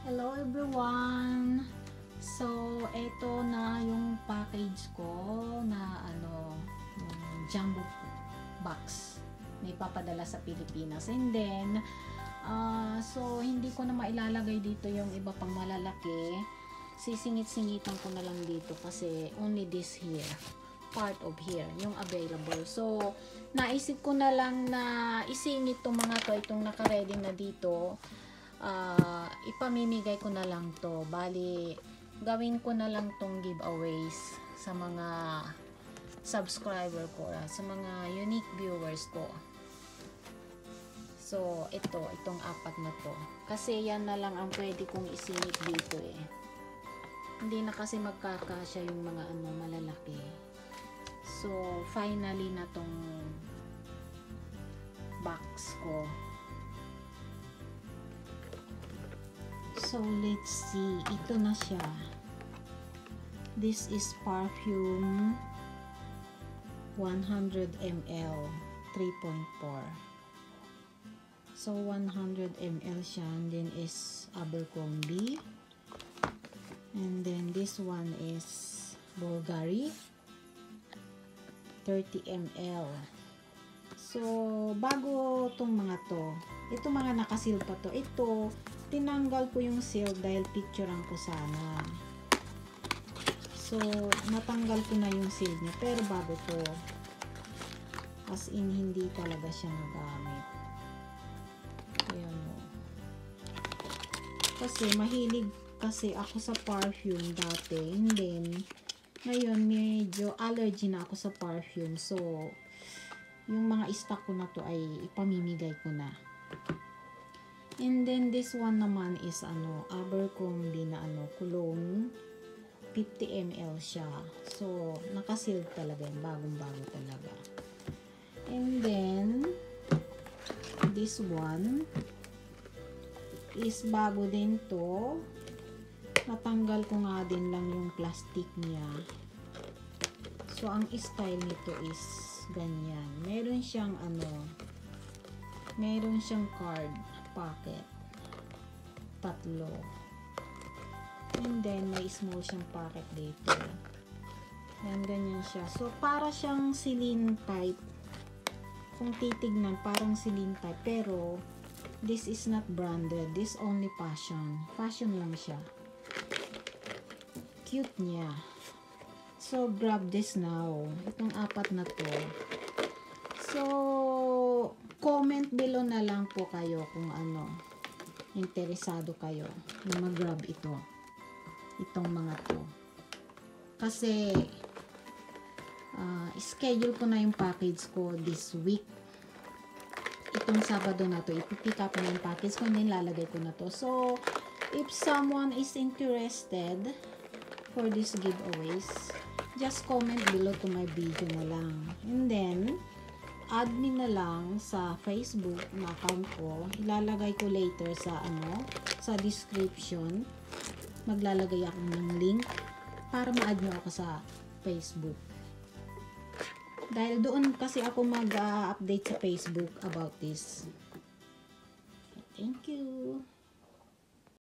Hello everyone! So, eto na yung package ko na ano, yung jumbo box. May papadala sa Pilipinas. And then, ah, so hindi ko na mailalagay dito yung iba pang malalaki. Sisingit-singitan ko na lang dito kasi only this here part of here, yung available. So, naisip ko na lang na isingit tong mga to, itong naka-ready na dito ah ipamimigay ko na lang to. Bali, gawin ko na lang tong giveaways sa mga subscriber ko, ah, sa mga unique viewers ko. So, ito, itong apat na to. Kasi yan na lang ang pwede kong isingit dito eh. Hindi na kasi magkakasya yung mga ano malalaki. So, finally na tong box ko. So, let's see. Ito na siya. This is perfume 100 ml 3.4 So, 100 ml siya. And then is Abercrombie. And then this one is Bulgari 30 ml. So, bago tong mga to, ito mga nakasil pa to. Ito, tinanggal ko yung seal dahil picturean ko sana. So, natanggal ko na yung seal niya. Pero bago to, as in, hindi talaga siya nagamit. Ayan o. Kasi, mahilig kasi ako sa perfume dati. And then, ngayon, medyo allergy na ako sa perfume. So, yung mga stock ko na to ay ipamimigay ko na. And then this one naman is ano, Abercrombie na ano, cologne. 50 ml siya. So, nakasealed talaga yan. Bagong-bago talaga. And then, this one is bago din to. Natanggal ko nga din lang yung plastic niya. So, ang style nito is ganyan. Meron siyang ano, meron siyang card pocket. Tatlo. And then, may small siyang pocket dito. Yan, ganyan siya. So, para siyang silin type. Kung titignan, parang silin type. Pero, this is not branded. This only fashion. Fashion lang siya. Cute niya. So, grab this now. Itong apat na to. So, comment below na lang po kayo kung ano, interesado kayo na mag-grab ito. Itong mga to. Kasi, ah, schedule ko na yung package ko this week. Itong Sabado na to, ipipick up na yung package ko, and lalagay ko na to. So, if someone is interested for these giveaways, just comment below to my video na lang. And then, add me na lang sa Facebook na account ko. Ilalagay ko later sa ano, sa description. Maglalagay ako ng link para ma-add nyo ako sa Facebook. Dahil doon kasi ako mag-update sa Facebook about this. Thank you.